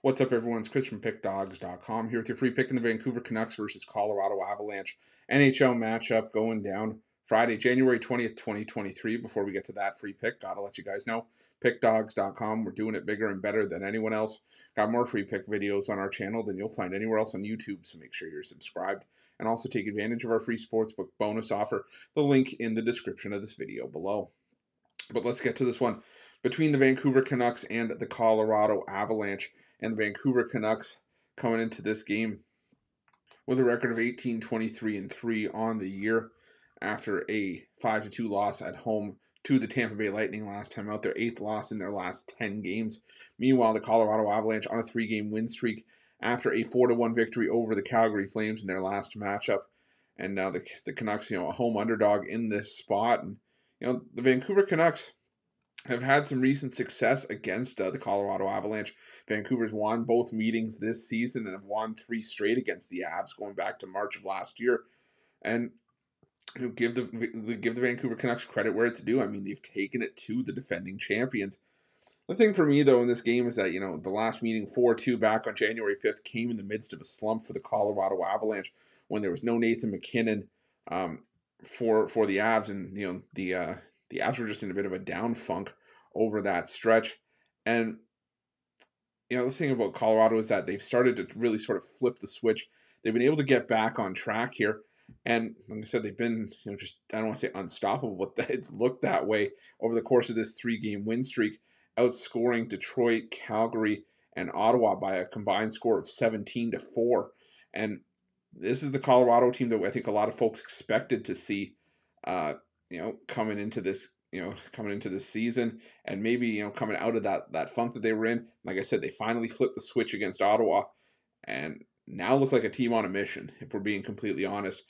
What's up, everyone? It's Chris from PickDawgz.com here with your free pick in the Vancouver Canucks versus Colorado Avalanche NHL matchup going down Friday, January 20th, 2023. Before we get to that free pick, gotta let you guys know PickDawgz.com. We're doing it bigger and better than anyone else. Got more free pick videos on our channel than you'll find anywhere else on YouTube, so make sure you're subscribed and also take advantage of our free sportsbook bonus offer. The link in the description of this video below. But let's get to this one between the Vancouver Canucks and the Colorado Avalanche and the Vancouver Canucks coming into this game with a record of 18 23 and 3 on the year after a 5 to 2 loss at home to the Tampa Bay Lightning last time out, their eighth loss in their last 10 games. Meanwhile, the Colorado Avalanche on a three game win streak after a 4 to 1 victory over the Calgary Flames in their last matchup. And now the, the Canucks, you know, a home underdog in this spot. And, you know, the Vancouver Canucks have had some recent success against uh, the Colorado Avalanche. Vancouver's won both meetings this season and have won three straight against the Avs going back to March of last year. And give the give the Vancouver Canucks credit where it's due. I mean, they've taken it to the defending champions. The thing for me though in this game is that you know the last meeting four two back on January fifth came in the midst of a slump for the Colorado Avalanche when there was no Nathan MacKinnon um, for for the Avs and you know the uh, the Avs were just in a bit of a down funk over that stretch. And you know, the thing about Colorado is that they've started to really sort of flip the switch. They've been able to get back on track here. And like I said, they've been, you know, just I don't want to say unstoppable, but it's looked that way over the course of this three-game win streak, outscoring Detroit, Calgary, and Ottawa by a combined score of 17 to 4. And this is the Colorado team that I think a lot of folks expected to see uh, you know, coming into this you know, coming into this season and maybe, you know, coming out of that that funk that they were in. Like I said, they finally flipped the switch against Ottawa and now look like a team on a mission, if we're being completely honest.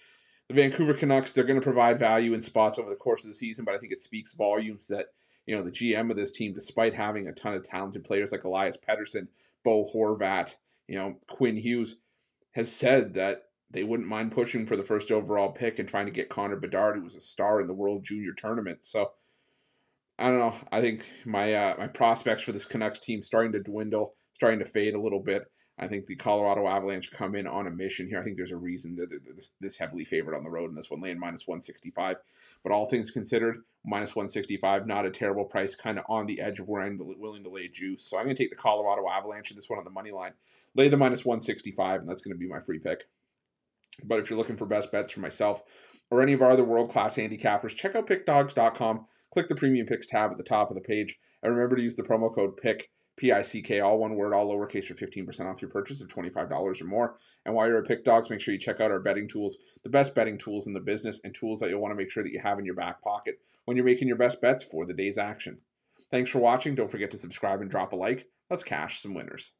The Vancouver Canucks, they're going to provide value in spots over the course of the season, but I think it speaks volumes that, you know, the GM of this team, despite having a ton of talented players like Elias Pettersson, Bo Horvat, you know, Quinn Hughes, has said that they wouldn't mind pushing for the first overall pick and trying to get Connor Bedard, who was a star in the World Junior Tournament. So I don't know. I think my uh, my prospects for this Canucks team starting to dwindle, starting to fade a little bit. I think the Colorado Avalanche come in on a mission here. I think there's a reason that this, this heavily favored on the road in this one, laying minus 165. But all things considered, minus 165, not a terrible price, kind of on the edge of where I'm willing to lay juice. So I'm going to take the Colorado Avalanche in this one on the money line, lay the minus 165, and that's going to be my free pick. But if you're looking for best bets for myself or any of our other world class handicappers, check out pickdawgz.com. Click the premium picks tab at the top of the page. And remember to use the promo code PICK, P I C K, all one word, all lowercase, for 15% off your purchase of $25 or more. And while you're at Pick Dawgz, make sure you check out our betting tools, the best betting tools in the business, and tools that you'll want to make sure that you have in your back pocket when you're making your best bets for the day's action. Thanks for watching. Don't forget to subscribe and drop a like. Let's cash some winners.